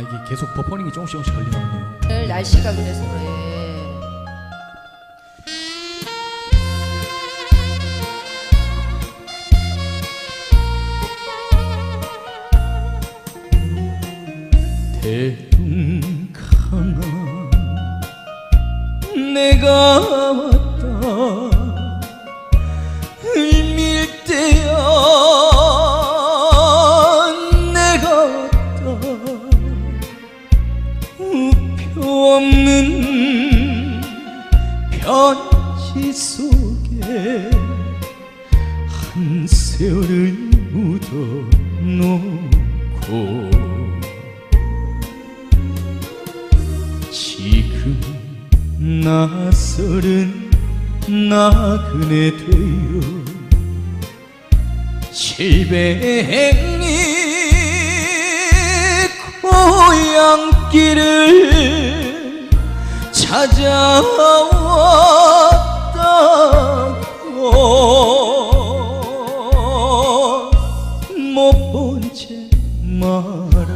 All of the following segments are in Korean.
이게 계속 버퍼링이 조금씩 조금씩 걸리거든요. 오늘 날씨가 그래서 예. 대웅강아 내가 왔다 없는 편지 속에 한 세월을 묻어놓고 지금 낯설은 나그네 되어 칠백리 고향길을 찾아왔다고. 못 본 채 말아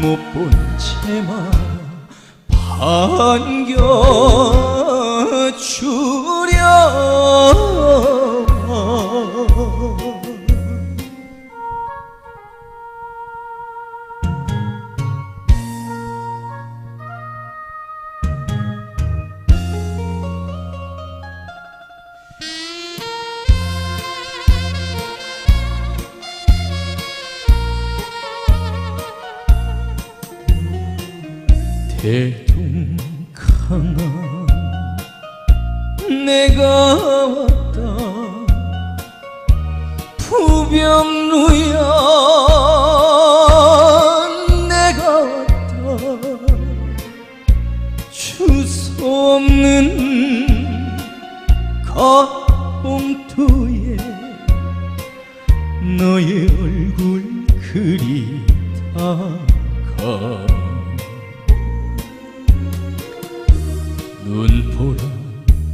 못 본 채 말아 반겨주려 대동강아 내가 왔다 푸병루야 내가 왔다 주소 없는 겉봉투에 너의 얼굴 그리다가 보라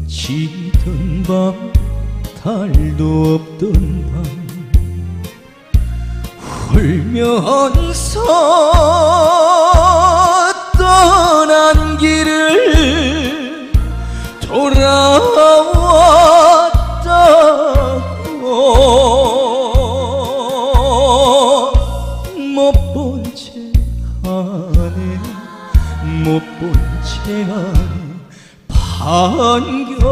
지던 밤 달도 없던 밤. 울면서 떠난 길을 돌아왔다고. 못본채 하네 못본채 하네 반겨주려